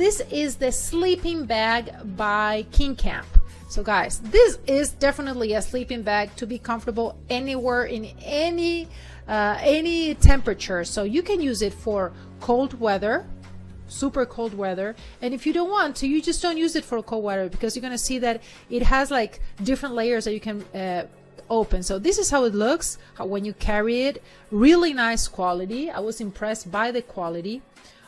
This is the sleeping bag by KingCamp. So guys, this is definitely a sleeping bag to be comfortable anywhere in any uh, any temperature. So you can use it for cold weather, super cold weather. And if you don't want to, you just don't use it for cold weather because you're going to see that it has like different layers that you can uh, open. So this is how it looks when you carry it. Really nice quality. I was impressed by the quality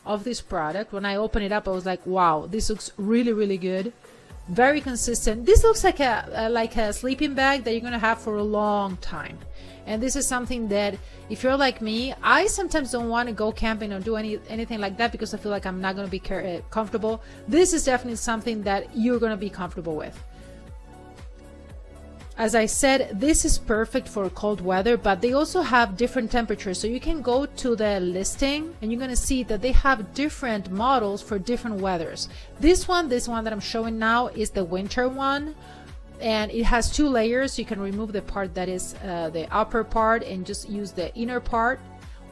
of this product. When I opened it up, I was like, wow, this looks really, really good. Very consistent. This looks like a, a like a sleeping bag that you're going to have for a long time. And this is something that if you're like me, I sometimes don't want to go camping or do any anything like that because I feel like I'm not going to be uh, comfortable. This is definitely something that you're going to be comfortable with. As I said, this is perfect for cold weather, but they also have different temperatures. So you can go to the listing and you're going to see that they have different models for different weathers. This one, this one that I'm showing now is the winter one and it has two layers. You can remove the part that is uh, the upper part and just use the inner part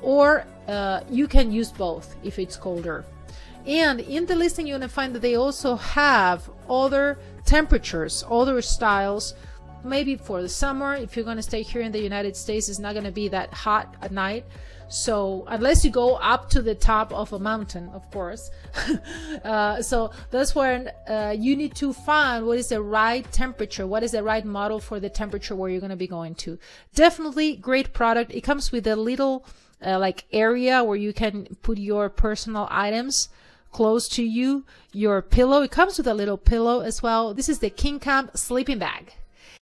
or uh, you can use both if it's colder. And in the listing, you're to find that they also have other temperatures, other styles maybe for the summer if you're going to stay here in the united states it's not going to be that hot at night. So unless you go up to the top of a mountain of course. Uh, so that's when uh, you need to find what is the right temperature what is the right model for the temperature where you're going to be going to. Definitely great product. It comes with a little uh, like area where you can put your personal items close to you your pillow. It comes with a little pillow as well. This is the KingCamp sleeping bag